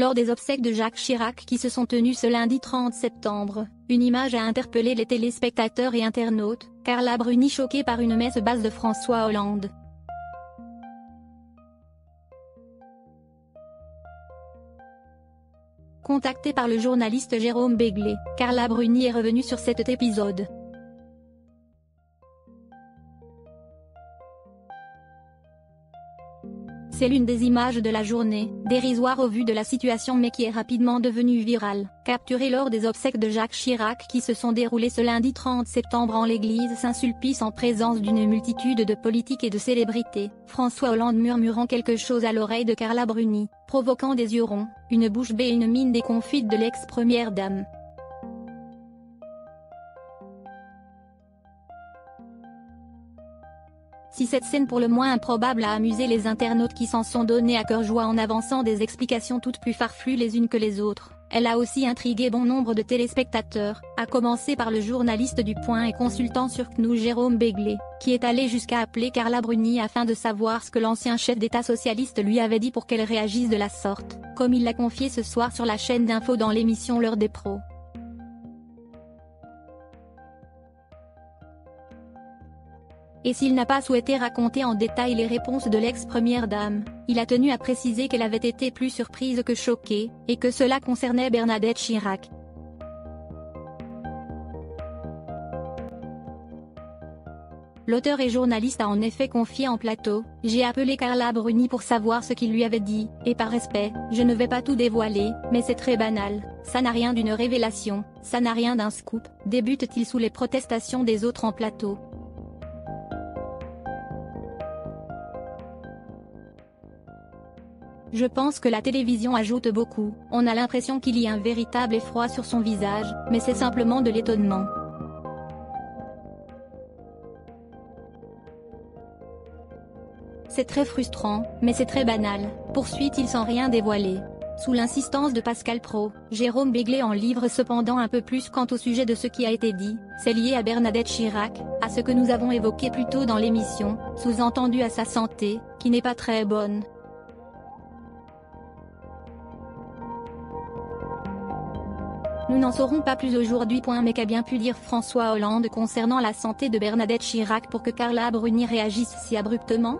lors des obsèques de Jacques Chirac qui se sont tenues ce lundi 30 septembre, une image a interpellé les téléspectateurs et internautes, Carla Bruni choquée par une messe basse de François Hollande. Contactée par le journaliste Jérôme Béglé, Carla Bruni est revenue sur cet épisode. C'est l'une des images de la journée, dérisoire au vu de la situation mais qui est rapidement devenue virale, capturée lors des obsèques de Jacques Chirac qui se sont déroulées ce lundi 30 septembre en l'église Saint-Sulpice en présence d'une multitude de politiques et de célébrités, François Hollande murmurant quelque chose à l'oreille de Carla Bruni, provoquant des yeux ronds, une bouche bée et une mine déconfite de l'ex-première dame. Si cette scène pour le moins improbable a amusé les internautes qui s'en sont donnés à cœur joie en avançant des explications toutes plus farfelues les unes que les autres, elle a aussi intrigué bon nombre de téléspectateurs, à commencer par le journaliste du Point et consultant sur CNU Jérôme Béglé, qui est allé jusqu'à appeler Carla Bruni afin de savoir ce que l'ancien chef d'État socialiste lui avait dit pour qu'elle réagisse de la sorte, comme il l'a confié ce soir sur la chaîne d'info dans l'émission L'heure des pros. Et s'il n'a pas souhaité raconter en détail les réponses de l'ex-première dame, il a tenu à préciser qu'elle avait été plus surprise que choquée, et que cela concernait Bernadette Chirac. L'auteur et journaliste a en effet confié en plateau, j'ai appelé Carla Bruni pour savoir ce qu'il lui avait dit, et par respect, je ne vais pas tout dévoiler, mais c'est très banal, ça n'a rien d'une révélation, ça n'a rien d'un scoop, débute-t-il sous les protestations des autres en plateau? Je pense que la télévision ajoute beaucoup, on a l'impression qu'il y a un véritable effroi sur son visage, mais c'est simplement de l'étonnement. C'est très frustrant, mais c'est très banal, poursuit-il sans rien dévoiler. Sous l'insistance de Pascal Pro, Jérôme Béglé en livre cependant un peu plus quant au sujet de ce qui a été dit, c'est lié à Bernadette Chirac, à ce que nous avons évoqué plus tôt dans l'émission, sous-entendu à sa santé, qui n'est pas très bonne, Nous n'en saurons pas plus aujourd'hui. Mais qu'a bien pu dire François Hollande concernant la santé de Bernadette Chirac pour que Carla Bruni réagisse si abruptement?